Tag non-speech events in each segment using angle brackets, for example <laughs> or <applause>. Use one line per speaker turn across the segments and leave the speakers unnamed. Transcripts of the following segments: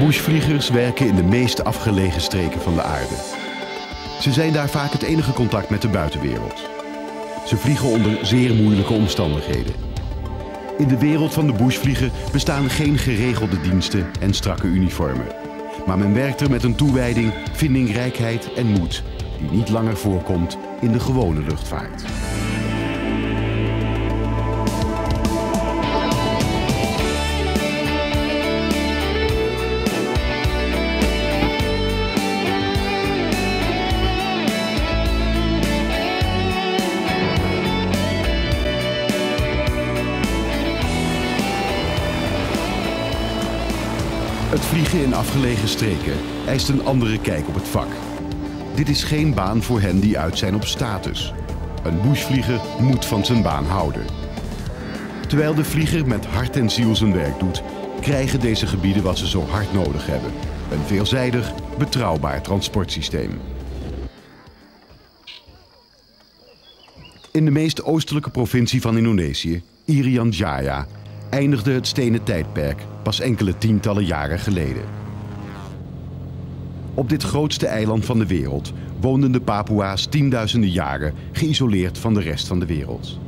Bushvliegers werken in de meest afgelegen streken van de aarde. Ze zijn daar vaak het enige contact met de buitenwereld. Ze vliegen onder zeer moeilijke omstandigheden. In de wereld van de bushvliegen bestaan geen geregelde diensten en strakke uniformen. Maar men werkt er met een toewijding, vindingrijkheid en moed die niet langer voorkomt in de gewone luchtvaart. Het vliegen in afgelegen streken eist een andere kijk op het vak. Dit is geen baan voor hen die uit zijn op status. Een bushvlieger moet van zijn baan houden. Terwijl de vlieger met hart en ziel zijn werk doet, krijgen deze gebieden wat ze zo hard nodig hebben. Een veelzijdig, betrouwbaar transportsysteem. In de meest oostelijke provincie van Indonesië, Irian Jaya, eindigde het stenen tijdperk pas enkele tientallen jaren geleden. Op dit grootste eiland van de wereld woonden de Papua's tienduizenden jaren geïsoleerd van de rest van de wereld.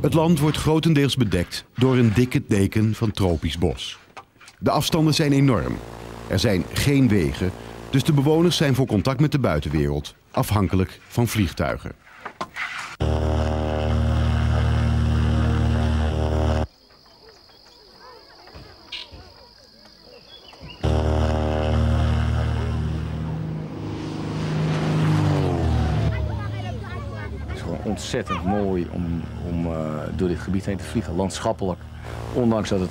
Het land wordt grotendeels bedekt door een dikke deken van tropisch bos. De afstanden zijn enorm. Er zijn geen wegen, dus de bewoners zijn voor contact met de buitenwereld afhankelijk van vliegtuigen.
Ontzettend mooi om, om eh, door dit gebied heen te vliegen. Landschappelijk, ondanks dat het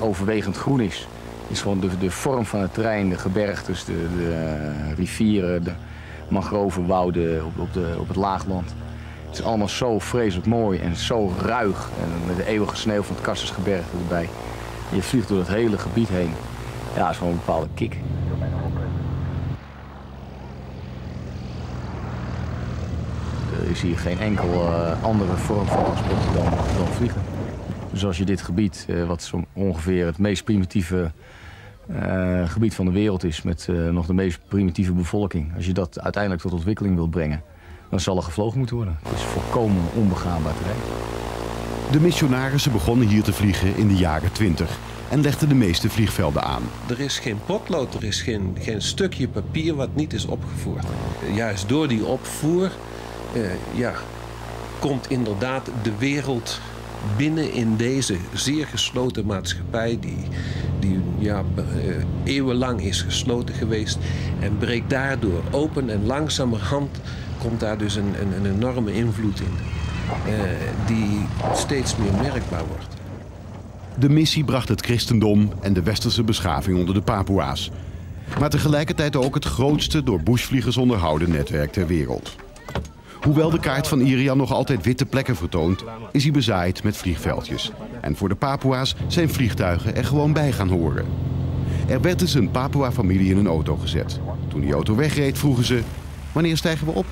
overwegend groen is, is gewoon de, de vorm van het terrein, de gebergtes, de, de eh, rivieren, de mangrovenwouden op, op, de, op het laagland. Het is allemaal zo vreselijk mooi en zo ruig. En met de eeuwige sneeuw van het Kassersgebergte erbij. Je vliegt door het hele gebied heen. Ja, dat is gewoon een bepaalde kick. Is hier geen enkel eh, andere vorm van transport dan, dan vliegen. Dus als je dit gebied, eh, wat zo ongeveer het meest primitieve eh, gebied van de wereld is, met eh, nog de meest primitieve bevolking, als je dat uiteindelijk tot ontwikkeling wilt brengen, dan zal er gevlogen moeten worden. Het is volkomen onbegaanbaar terrein.
De missionarissen begonnen hier te vliegen in de jaren 20 en legden de meeste vliegvelden aan.
Er is geen potlood, er is geen, geen stukje papier wat niet is opgevoerd. Juist door die opvoer ja, komt inderdaad de wereld binnen in deze zeer gesloten maatschappij, die, die ja, eh, eeuwenlang is gesloten geweest, en breekt daardoor open en langzamerhand komt daar dus een, een, een enorme invloed in, eh, die steeds meer merkbaar wordt.
De missie bracht het christendom en de westerse beschaving onder de Papua's. Maar tegelijkertijd ook het grootste door bushvliegers onderhouden netwerk ter wereld. Hoewel de kaart van Irian nog altijd witte plekken vertoont, is hij bezaaid met vliegveldjes. En voor de Papua's zijn vliegtuigen er gewoon bij gaan horen. Er werd dus een Papua-familie in een auto gezet. Toen die auto wegreed, vroegen ze: Wanneer stijgen we op?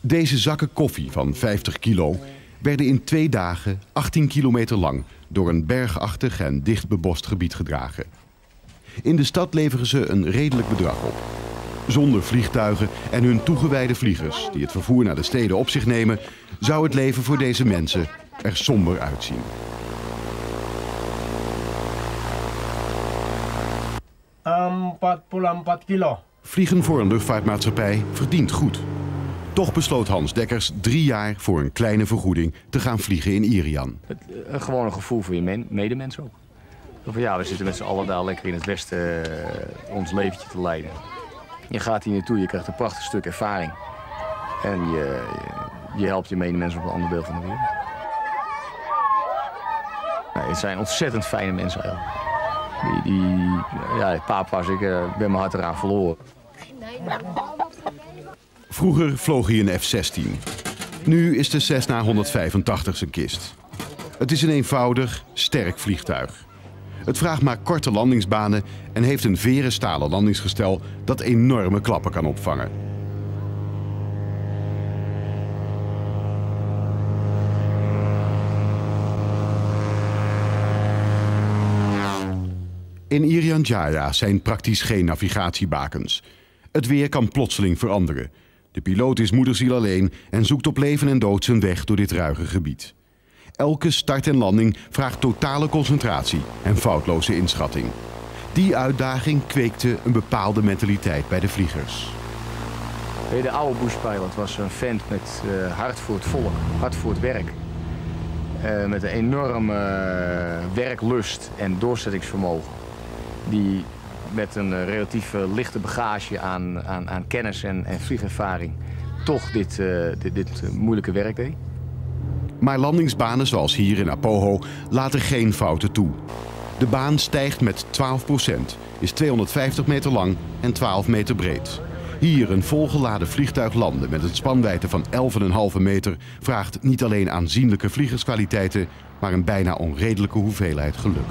Deze zakken koffie van 50 kilo werden in twee dagen 18 kilometer lang door een bergachtig en dicht bebost gebied gedragen. In de stad leveren ze een redelijk bedrag op. Zonder vliegtuigen en hun toegewijde vliegers die het vervoer naar de steden op zich nemen, zou het leven voor deze mensen er somber uitzien.
Empat puluh empat kilo.
Vliegen voor een luchtvaartmaatschappij verdient goed. Toch besloot Hans Dekkers drie jaar voor een kleine vergoeding te gaan vliegen in Irian.
Het, eh, een gewoon een gevoel voor je men, medemens ook. Van, ja, we zitten met z'n allen daar lekker in het westen eh, ons leventje te leiden. Je gaat hier naartoe, je krijgt een prachtig stuk ervaring. En je, je helpt je medemens op een ander deel van de wereld. Nee, het zijn ontzettend fijne mensen eigenlijk. Die, die ja, papa's, ik eh, ben mijn hart eraan verloren.
Vroeger vloog hij een F-16. Nu is de Cessna 185 zijn kist. Het is een eenvoudig, sterk vliegtuig. Het vraagt maar korte landingsbanen en heeft een veren stalen landingsgestel dat enorme klappen kan opvangen. In Irian Jaya zijn praktisch geen navigatiebakens. Het weer kan plotseling veranderen. De piloot is moederziel alleen en zoekt op leven en dood zijn weg door dit ruige gebied. Elke start en landing vraagt totale concentratie en foutloze inschatting. Die uitdaging kweekte een bepaalde mentaliteit bij de vliegers.
De oude bushpilot was een vent met uh, hart voor het volk, hart voor het werk. Uh, met een enorme uh, werklust en doorzettingsvermogen. Die met een relatief lichte bagage aan, aan, aan kennis en, en vliegervaring toch dit, dit, dit moeilijke werk deed.
Maar landingsbanen zoals hier in Apoho laten geen fouten toe. De baan stijgt met 12% is 250 meter lang en 12 meter breed. Hier een volgeladen vliegtuig landen met een spanwijdte van 11,5 meter vraagt niet alleen aanzienlijke vliegerskwaliteiten, maar een bijna onredelijke hoeveelheid geluk.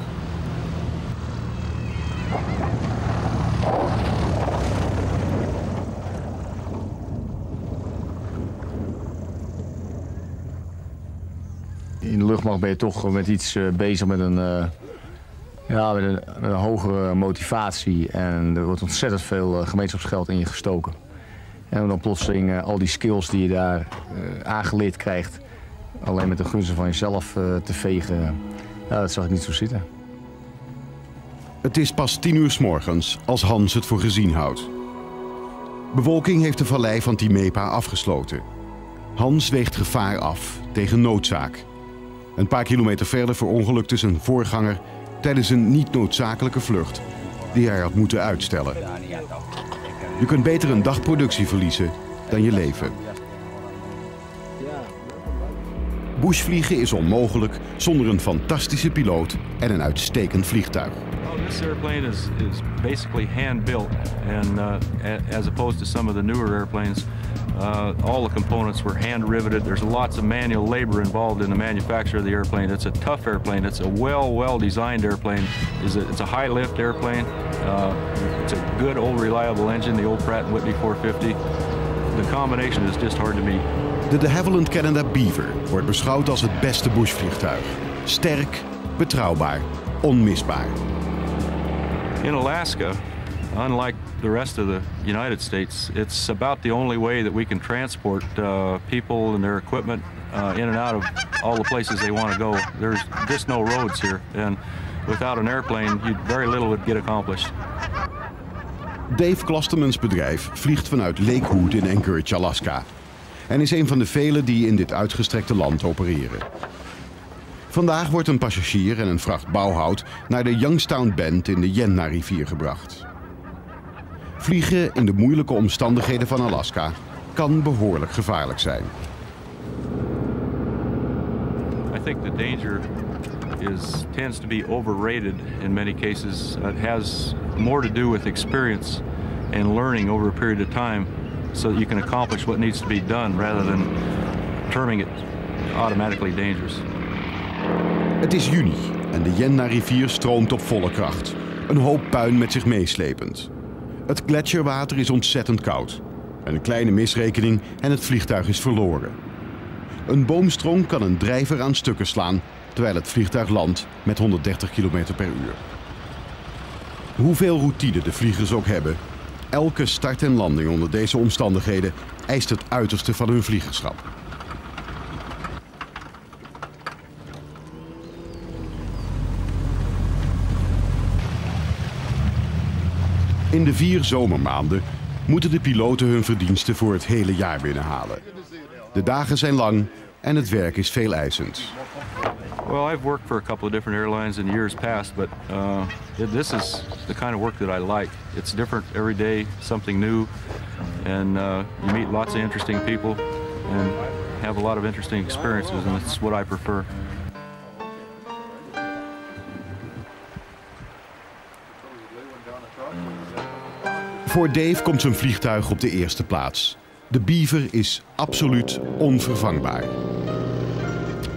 In de luchtmacht ben je toch met iets eh, bezig met een, uh, ja, met een, hogere motivatie. En er wordt ontzettend veel uh, gemeenschapsgeld in je gestoken. En dan plotseling al die skills die je daar aangeleerd krijgt... alleen met de gunsten van jezelf te vegen, ja, dat zag ik niet zo zitten.
Het is pas tien uur s morgens als Hans het voor gezien houdt. Bewolking heeft de vallei van Timepa afgesloten. Hans weegt gevaar af tegen noodzaak. Een paar kilometer verder verongelukte zijn voorganger tijdens een niet noodzakelijke vlucht die hij had moeten uitstellen. Je kunt beter een dag productie verliezen dan je leven. Bushvliegen is onmogelijk zonder een fantastische piloot en een uitstekend vliegtuig.
This airplane is, is basically hand built and uh, as opposed to some of the newer airplanes Uh, all the components were hand riveted. There's lots of manual labor involved in the manufacture of the airplane. It's a tough airplane. It's a well, well designed airplane. It's a, it's a high lift airplane. Uh, it's a good old reliable engine, the old Pratt & Whitney 450. The combination is just hard to meet.
De de Havilland Canada Beaver wordt beschouwd als het beste Bush-vliegtuig. Sterk, betrouwbaar, onmisbaar.
In Alaska, unlike the rest of the United States, it's about the only way that we can transport uh, people and their equipment uh, in and out of all the places they want to go. There's just no roads here, and without an airplane, very little would get accomplished.
Dave Klostermans bedrijf vliegt vanuit Lakewood in Anchorage, Alaska. En is een van de velen die in dit uitgestrekte land opereren. Vandaag wordt een passagier en een vracht bouwhout naar de Youngstown Bend in de Yenna-rivier gebracht. Vliegen in de moeilijke omstandigheden van Alaska kan behoorlijk gevaarlijk zijn.
I think the danger is tends to be overrated in many cases. It has more to do with experience and learning over a period of time so that you can accomplish what needs to be done rather than terming it automatically dangerous.
Het is juni en de Yenna-rivier stroomt op volle kracht. Een hoop puin met zich meeslepend. Het gletsjerwater is ontzettend koud. Een kleine misrekening en het vliegtuig is verloren. Een boomstrom kan een drijver aan stukken slaan terwijl het vliegtuig landt met 130 km per uur. Hoeveel routine de vliegers ook hebben, elke start en landing onder deze omstandigheden eist het uiterste van hun vliegerschap. In de vier zomermaanden moeten de piloten hun verdiensten voor het hele jaar binnenhalen. De dagen zijn lang en het werk is veel eisend.
Well, I've worked for a couple of different airlines in years past, but uh, this is the kind of work that I like. It's different every day, something new, and uh, you meet lots of interesting people and have a lot of interesting experiences, and it's what I prefer.
Voor Dave komt zijn vliegtuig op de eerste plaats. De Beaver is absoluut onvervangbaar.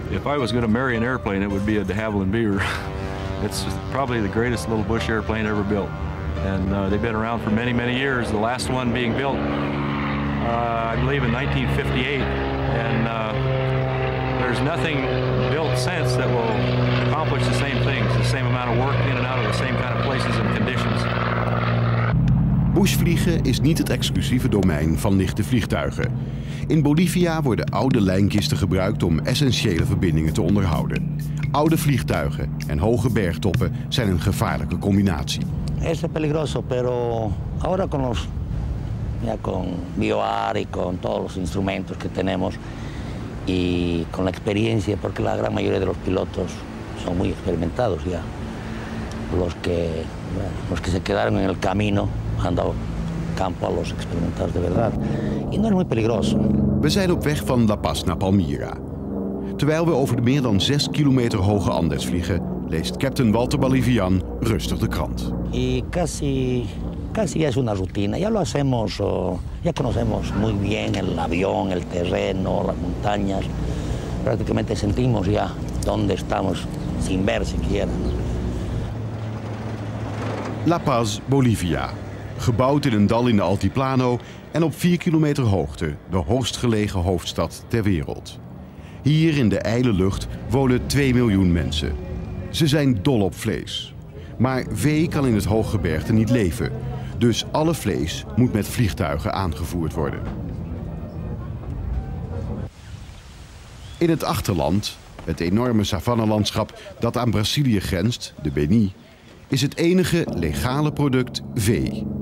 If I was going to marry an airplane, it would be a de Havilland Beaver. <laughs> It's probably the greatest little Bush airplane ever built. And uh, they've been around for many, many years. The last one being built, uh, I believe, in 1958. And uh, there's nothing built since that will accomplish the same things, the same amount of work in and out of the same kind of places and conditions.
Bushvliegen is niet het exclusieve domein van lichte vliegtuigen. In Bolivia worden oude lijnkisten gebruikt om essentiële verbindingen te onderhouden. Oude vliegtuigen en hoge bergtoppen zijn een gevaarlijke combinatie.
Es peligroso, pero ahora con los ya con BioAR y con todos los instrumentos que tenemos y con la experiencia, porque la gran mayoría de los pilotos son muy experimentados ya. Los que, los que se quedaron en el camino han dado campo a los experimentados de verdad. Y no es muy peligroso.
We zijn op weg van La Paz naar Palmyra. Terwijl we over de meer dan 6 kilometer hoge Andes vliegen, leest captain Walter Balivian rustig de krant.
Y casi, casi ya es una rutina, ya lo hacemos, ya conocemos muy bien el avión, el terreno, las montañas. Prácticamente sentimos ya dónde estamos sin ver siquiera.
La Paz, Bolivia. Gebouwd in een dal in de Altiplano en op 4 kilometer hoogte, de hoogst gelegen hoofdstad ter wereld. Hier in de ijle lucht wonen 2 miljoen mensen. Ze zijn dol op vlees. Maar vee kan in het hooggebergte niet leven. Dus alle vlees moet met vliegtuigen aangevoerd worden. In het achterland, het enorme savannelandschap dat aan Brazilië grenst, de Beni, is het enige legale product vee.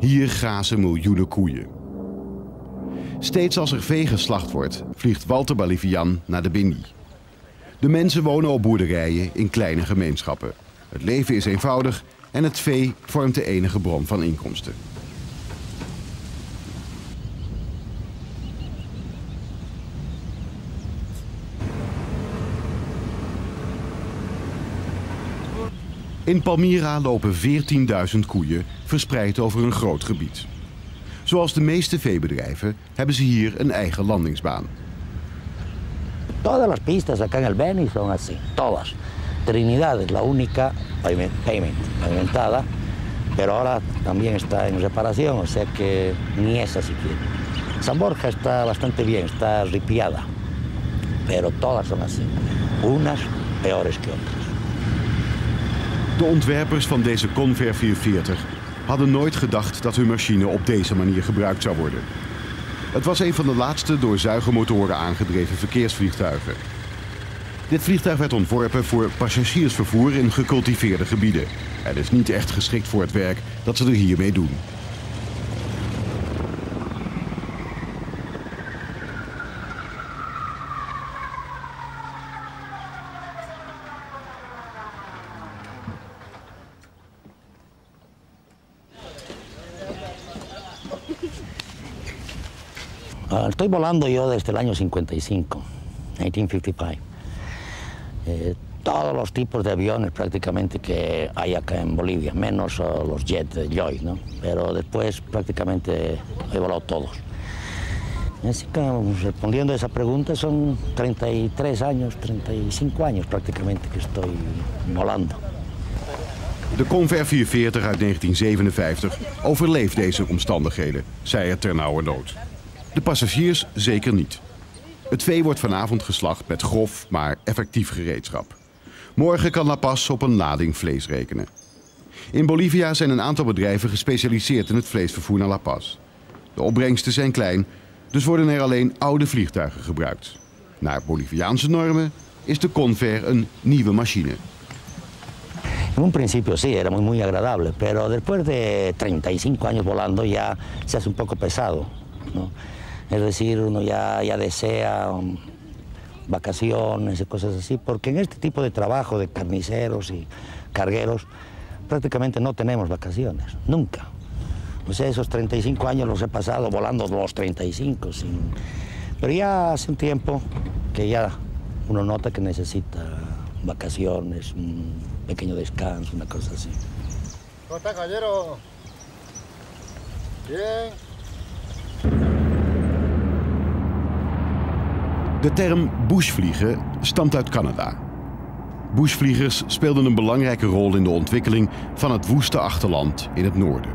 Hier grazen miljoenen koeien. Steeds als er vee geslacht wordt, vliegt Walter Balivian naar de Beni. De mensen wonen op boerderijen in kleine gemeenschappen. Het leven is eenvoudig en het vee vormt de enige bron van inkomsten. In Palmyra lopen 14.000 koeien verspreid over een groot gebied. Zoals de meeste veebedrijven hebben ze hier een eigen landingsbaan.
Todas las pistas acá en el Beni son así, todas. Trinidad es la única paviment- paviment- pavimentada, pero ahora también está en reparación, o sea que ni esa siquiera. San Borja está bastante bien, está ripiada, pero todas son así, unas peores que otras.
De ontwerpers van deze Convair 440 hadden nooit gedacht dat hun machine op deze manier gebruikt zou worden. Het was een van de laatste door zuigermotoren aangedreven verkeersvliegtuigen. Dit vliegtuig werd ontworpen voor passagiersvervoer in gecultiveerde gebieden. Het is niet echt geschikt voor het werk dat ze er hiermee doen.
Estoy volando yo desde el año 55, 1955. Eh, todos los tipos de aviones prácticamente que hay acá en Bolivia, menos ah, los jets de Joy, ¿no? Pero después prácticamente he volado todos. Así que respondiendo a esa pregunta son 33 años, 35 años prácticamente que estoy volando.
De Convair 440 uit 1957 overleeft deze omstandigheden, zei het ternauwernood. De passagiers zeker niet. Het vee wordt vanavond geslacht met grof, maar effectief gereedschap. Morgen kan La Paz op een lading vlees rekenen. In Bolivia zijn een aantal bedrijven gespecialiseerd in het vleesvervoer naar La Paz. De opbrengsten zijn klein, dus worden er alleen oude vliegtuigen gebruikt. Naar Boliviaanse normen is de Convair een nieuwe machine.
Un principio sí, era muy, muy agradable, después de 35 años volando ya se hace un poco pesado. ¿no? Es decir, uno ya, ya desea um, vacaciones y cosas así, porque en este tipo de trabajo de carniceros y cargueros prácticamente no tenemos vacaciones, nunca. O sea, esos 35 años los he pasado volando los 35, sin... pero ya hace un tiempo que ya uno nota que necesita vacaciones, un pequeño descanso, una cosa así.
¿Cómo está, caballero? Bien.
De term bushvliegen stamt uit Canada. Bushvliegers speelden een belangrijke rol in de ontwikkeling van het woeste achterland in het noorden.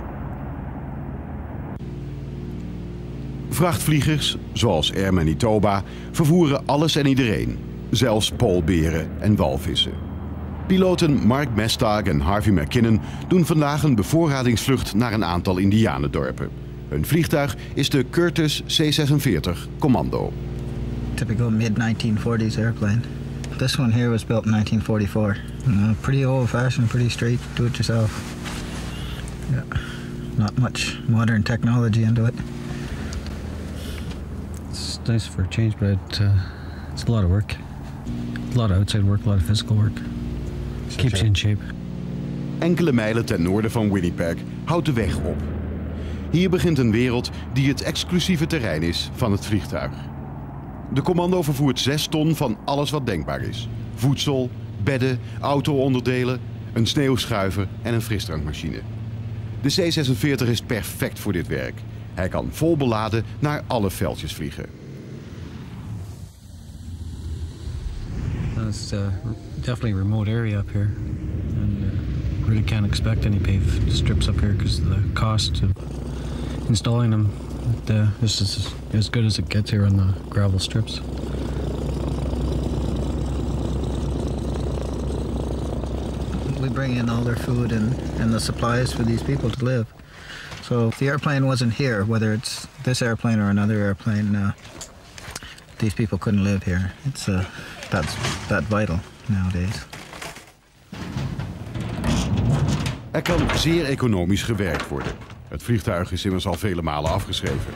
Vrachtvliegers, zoals Air Manitoba, vervoeren alles en iedereen. zelfs poolberen en walvissen. Piloten Mark Mestag en Harvey McKinnon doen vandaag een bevoorradingsvlucht naar een aantal indianendorpen. Hun vliegtuig is de Curtiss C-46 Commando.
Typical mid-1940s airplane. This one here was built in 1944. Uh, pretty old-fashioned, pretty straight, do-it-yourself. Yeah, not much modern technology into it.
It's nice for a change, but it, uh, it's a lot of work. A lot of outside work, a lot of physical work. Keeps you in shape.
Enkele mijlen ten noorden van Winnipeg houdt de weg op. Hier begint een wereld die het exclusieve terrein is van het vliegtuig. De commando vervoert 6 ton van alles wat denkbaar is. Voedsel, bedden, auto-onderdelen, een sneeuwschuiver en een frisdrankmachine. De C-46 is perfect voor dit werk. Hij kan vol beladen naar alle veldjes vliegen.
Uh, It's uh, definitely a remote area up here, and uh, really can't expect any paved strips up here because of the cost of installing them. But, uh, this is as good as it gets here on the gravel strips.
We bring in all their food and, and the supplies for these people to live. So if the airplane wasn't here, whether it's this airplane or another airplane, uh, these people couldn't live here. It's uh, that's that vital nowadays.
Er kan zeer economisch gewerkt worden. Het vliegtuig is immers al vele malen afgeschreven.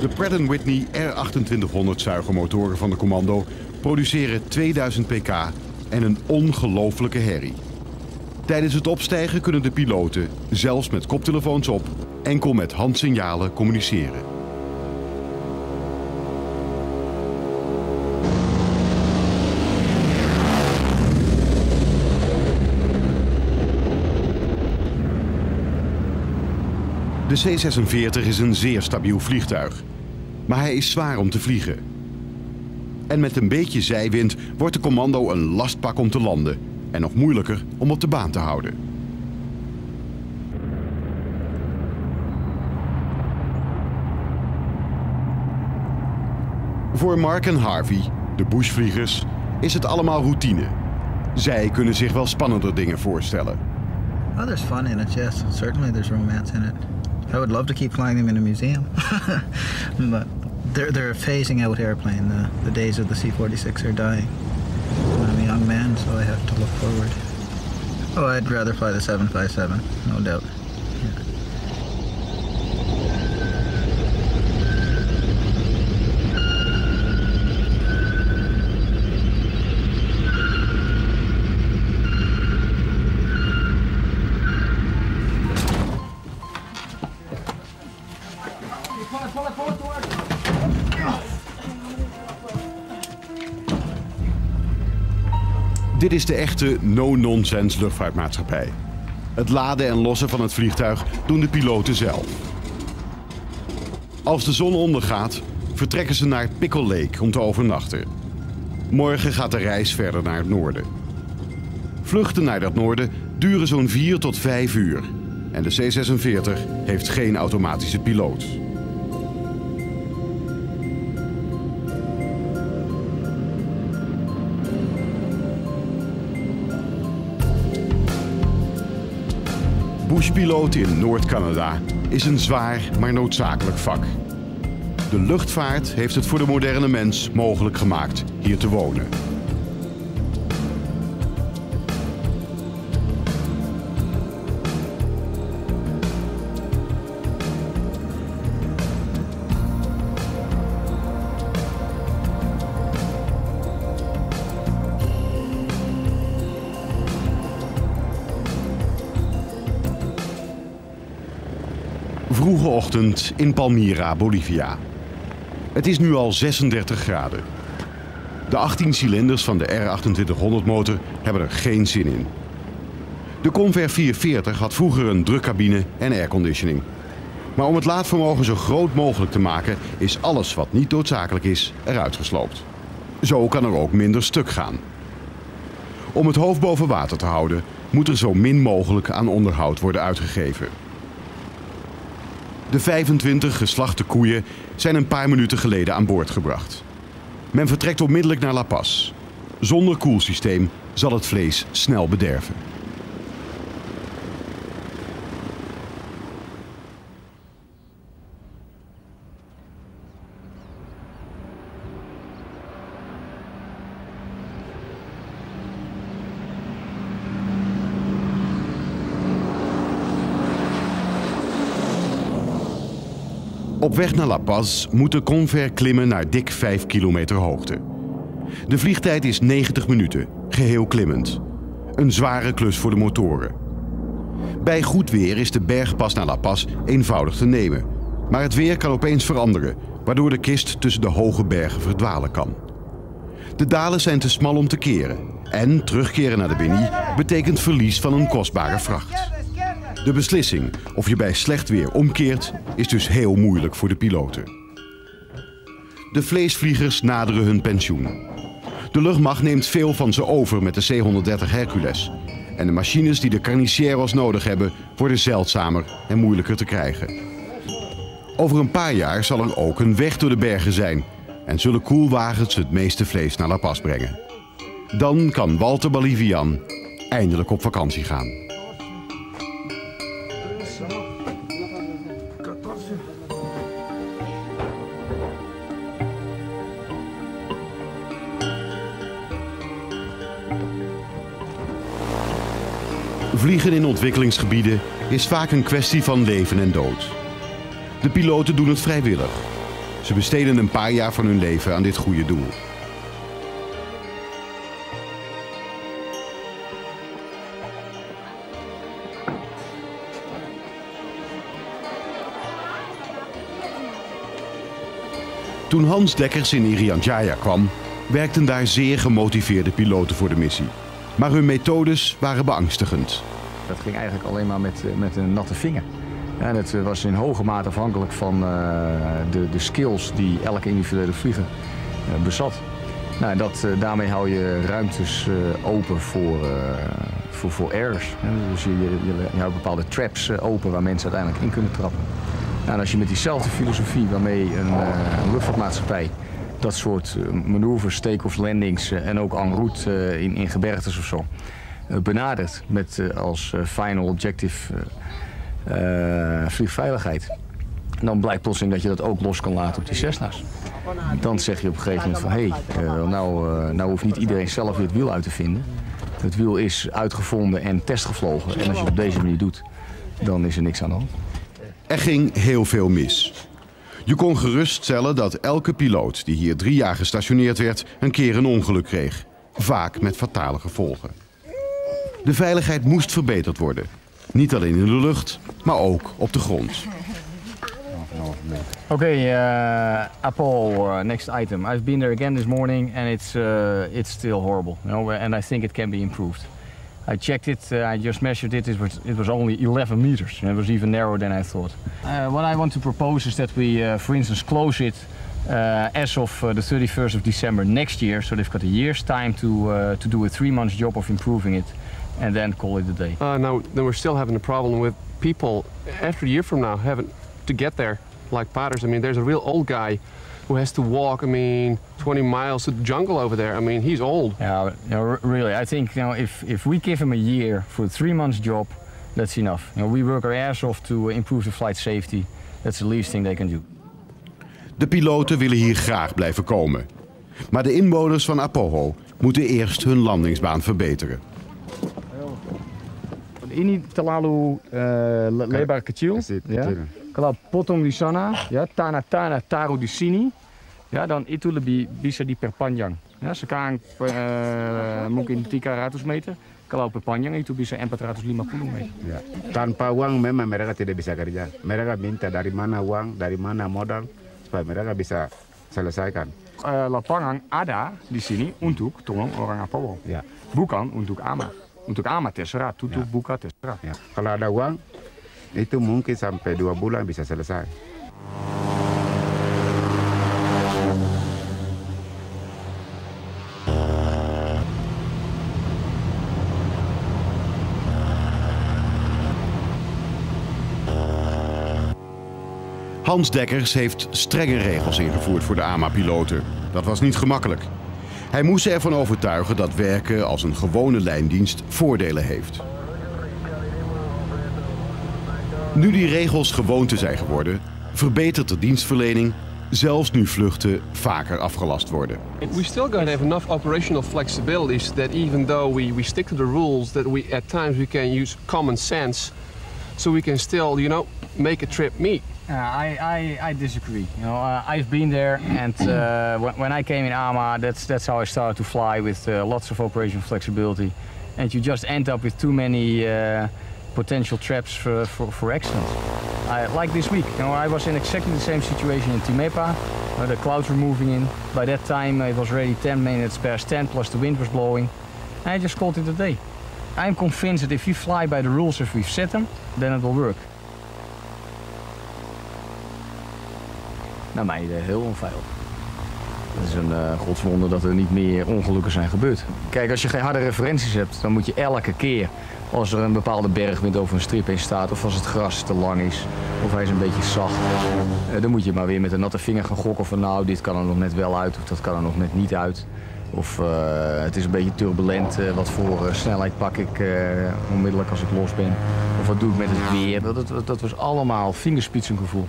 De Pratt Whitney R2800 zuigermotoren van de commando produceren 2000 pk en een ongelofelijke herrie. Tijdens het opstijgen kunnen de piloten, zelfs met koptelefoons op, enkel met handsignalen communiceren. De C-46 is een zeer stabiel vliegtuig, maar hij is zwaar om te vliegen. En met een beetje zijwind wordt de commando een lastpak om te landen en nog moeilijker om op de baan te houden. Voor Mark en Harvey, de bushvliegers, is het allemaal routine. Zij kunnen zich wel spannender dingen voorstellen.
Oh, there's fun in it, yes. Certainly there's romance in it. I would love to keep flying them in a museum. <laughs> but they're, they're a phasing out airplane. The, the days of the C-46 are dying. I'm a young man, so I have to look forward. Oh, I'd rather fly the 757, no doubt.
Is de echte no-nonsense luchtvaartmaatschappij. Het laden en lossen van het vliegtuig doen de piloten zelf. Als de zon ondergaat, vertrekken ze naar Pickle Lake om te overnachten. Morgen gaat de reis verder naar het noorden. Vluchten naar dat noorden duren zo'n 4 tot 5 uur. En de C-46 heeft geen automatische piloot. Bushpiloot in Noord-Canada is een zwaar maar noodzakelijk vak. De luchtvaart heeft het voor de moderne mens mogelijk gemaakt hier te wonen. Vroege ochtend in Palmyra, Bolivia. Het is nu al 36 graden. De 18 cilinders van de R2800 motor hebben er geen zin in. De Convair 440 had vroeger een drukcabine en airconditioning. Maar om het laadvermogen zo groot mogelijk te maken, is alles wat niet noodzakelijk is eruit gesloopt. Zo kan er ook minder stuk gaan. Om het hoofd boven water te houden, moet er zo min mogelijk aan onderhoud worden uitgegeven. De 25 geslachte koeien zijn een paar minuten geleden aan boord gebracht. Men vertrekt onmiddellijk naar La Paz. Zonder koelsysteem zal het vlees snel bederven. Op weg naar La Paz moet de Conver klimmen naar dik 5 kilometer hoogte. De vliegtijd is 90 minuten, geheel klimmend. Een zware klus voor de motoren. Bij goed weer is de bergpas naar La Paz eenvoudig te nemen. Maar het weer kan opeens veranderen, waardoor de kist tussen de hoge bergen verdwalen kan. De dalen zijn te smal om te keren. En terugkeren naar de Beni betekent verlies van een kostbare vracht. De beslissing of je bij slecht weer omkeert is dus heel moeilijk voor de piloten. De vleesvliegers naderen hun pensioen. De luchtmacht neemt veel van ze over met de C-130 Hercules. En de machines die de carniceros nodig hebben worden zeldzamer en moeilijker te krijgen. Over een paar jaar zal er ook een weg door de bergen zijn en zullen koelwagens het meeste vlees naar La Paz brengen. Dan kan Walter Balivian eindelijk op vakantie gaan. Vliegen in ontwikkelingsgebieden is vaak een kwestie van leven en dood. De piloten doen het vrijwillig. Ze besteden een paar jaar van hun leven aan dit goede doel. Toen Hans Dekkers in Irian Jaya kwam, werkten daar zeer gemotiveerde piloten voor de missie. Maar hun methodes waren beangstigend.
Dat ging eigenlijk alleen maar met, eh, met een natte vinger. En het eh, was in hoge mate afhankelijk van uh, de, de skills die elke individuele vlieger bezat. Nou, dat, daarmee hou je ruimtes open voor, voor, voor errors. Dus je, je, je, houdt bepaalde traps open waar mensen uiteindelijk in kunnen trappen. Nou, en als je met diezelfde filosofie waarmee een, een luchtvaartmaatschappij dat soort manoeuvres, take-offs, landings en ook en route in, in gebergtes of zo benadert met als final objective vliegveiligheid. Dan blijkt plotseling dat je dat ook los kan laten op die Cessna's. Dan zeg je op een gegeven moment van hé, hey, nou, nou hoeft niet iedereen zelf weer het wiel uit te vinden. Het wiel is uitgevonden en testgevlogen. En als je het op deze manier doet, dan is er niks aan de hand.
Er ging heel veel mis. Je kon geruststellen dat elke piloot die hier drie jaar gestationeerd werd, een keer een ongeluk kreeg. Vaak met fatale gevolgen. De veiligheid moest verbeterd worden. Niet alleen in de lucht, maar ook op de grond.
Okay, uh, Apple, uh, next item. I've been there again this morning and it's, uh, it's still horrible. You know, and I think it can be improved. I checked it, I just measured it, it was, it was only 11 meters. And it was even narrower than I thought. What I want to propose is that we, for instance, close it as of the 31st of December next year. So they've got a year's time to, to do a three months job of improving it and then call it a day.
Uh, now, then we're still having a problem with people after a year from now having to get there, like Potters. I mean, there's a real old guy who has to walk, I mean, 20 miles to the jungle over there. I mean, he's old.
Yeah, you know, really, I think you know, if, if we give him a year for a three months job, that's enough. You know, we work our ass off to improve the flight safety. That's the least thing they can do.
De piloten willen hier graag blijven komen. Maar de inwoners van Apoho moeten eerst hun landingsbaan verbeteren.
Ini terlalu uh, lebar kecil, ya. Kalau potong di sana, ya tanah-tanah taruh di sini, ya dan itu lebih bisa diperpanjang. Ya, sekarang uh, mungkin 300 meter, kalau perpanjang itu bisa 450 meter.
Ya. Tanpa uang memang mereka tidak bisa kerja. Mereka minta dari mana uang, dari mana modal, supaya mereka bisa selesaikan.
Uh, lapangan ada di sini untuk tolong orang Apowo, ya. bukan untuk amat. Untuk amat terserah tutup ya. buka terserah
ya. kalau ada uang itu mungkin sampai dua bulan bisa selesai
Hans Dekkers heeft strenge regels ingevoerd voor de AMA-piloten. Dat was niet gemakkelijk. Hij moest ze ervan overtuigen dat werken als een gewone lijndienst voordelen heeft. Nu die regels gewoonte zijn geworden, verbetert de dienstverlening, zelfs nu vluchten vaker afgelast worden.
We still got to have enough operational flexibilities that even though we, we stick to the rules, that we at times we can use common sense, so we can still, you know, make a trip meet.
Uh, I, I, I disagree. You know, uh, I've been there, and uh, when, when I came in AMA, that's that's how I started to fly with uh, lots of operational flexibility, and you just end up with too many uh, potential traps for, for, for accidents. I, like this week, you know, I was in exactly the same situation in Timepa, where the clouds were moving in. By that time, it was already 10 minutes past 10, plus the wind was blowing. And I just called it a day. I'm convinced that if you fly by the rules as we've set them, then it will work. Naar mij eh, heel onveilig. Het is een uh, godswonder dat er niet meer ongelukken zijn gebeurd. Kijk, als je geen harde referenties hebt, dan moet je elke keer als er een bepaalde bergwind over een strip heen staat, of als het gras te lang is, of hij is een beetje zacht, uh, dan moet je maar weer met een natte vinger gaan gokken van nou, dit kan er nog net wel uit, of dat kan er nog net niet uit. Of uh, het is een beetje turbulent, wat voor snelheid pak ik onmiddellijk als ik los ben. Of wat doe ik met het weer. Dat, dat, dat was allemaal vingerspitsengevoel.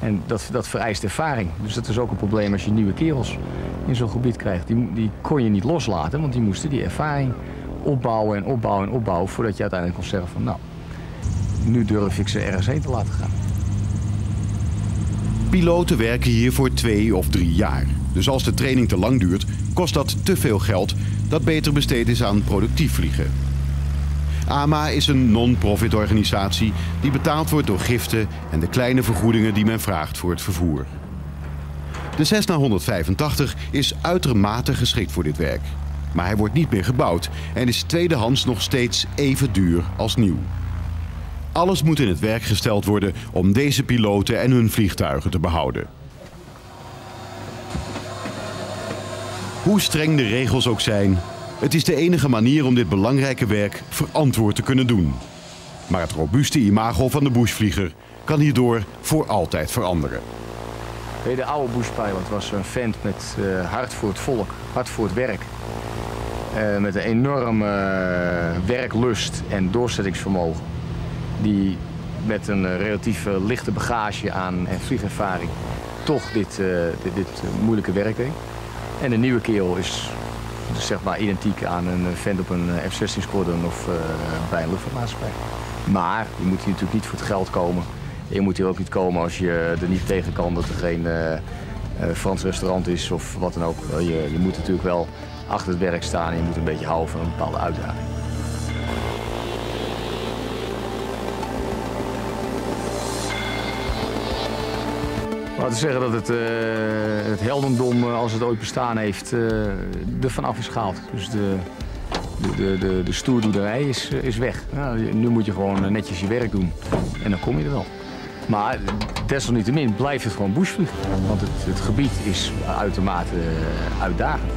En dat, dat vereist ervaring. Dus dat is ook een probleem als je nieuwe kerels in zo'n gebied krijgt. Die, die kon je niet loslaten, want die moesten die ervaring opbouwen en opbouwen en opbouwen... voordat je uiteindelijk kon zeggen van nou, nu durf ik ze ergens heen te laten gaan.
Piloten werken hier voor twee of drie jaar. Dus als de training te lang duurt, kost dat te veel geld... dat beter besteed is aan productief vliegen. AMA is een non-profit organisatie die betaald wordt door giften en de kleine vergoedingen die men vraagt voor het vervoer. De Cessna 185 is uitermate geschikt voor dit werk. Maar hij wordt niet meer gebouwd en is tweedehands nog steeds even duur als nieuw. Alles moet in het werk gesteld worden om deze piloten en hun vliegtuigen te behouden. Hoe streng de regels ook zijn, het is de enige manier om dit belangrijke werk verantwoord te kunnen doen. Maar het robuuste imago van de bushvlieger kan hierdoor voor altijd veranderen.
De oude bushpilot was een vent met uh, hart voor het volk, hart voor het werk. Uh, met een enorme uh, werklust en doorzettingsvermogen. Die met een relatief lichte bagage aan en vliegervaring toch dit, dit, dit moeilijke werk deed. En de nieuwe kerel is dus zeg maar identiek aan een vent op een F-16 squadron of uh, bij een luchtvaartmaatschappij. Maar je moet hier natuurlijk niet voor het geld komen. Je moet hier ook niet komen als je er niet tegen kan dat er geen Frans restaurant is of wat dan ook. Je, je moet natuurlijk wel achter het werk staan en je moet een beetje houden van een bepaalde uitdaging. Laten we zeggen dat het, uh, het heldendom, als het ooit bestaan heeft, uh, er vanaf is gehaald. Dus de, de, de, de, de stoerdoederij is, is weg. Ja, nu moet je gewoon netjes je werk doen en dan kom je er wel. Maar desalniettemin blijft het gewoon bushvliegen. Want het, het gebied is uitermate uitdagend.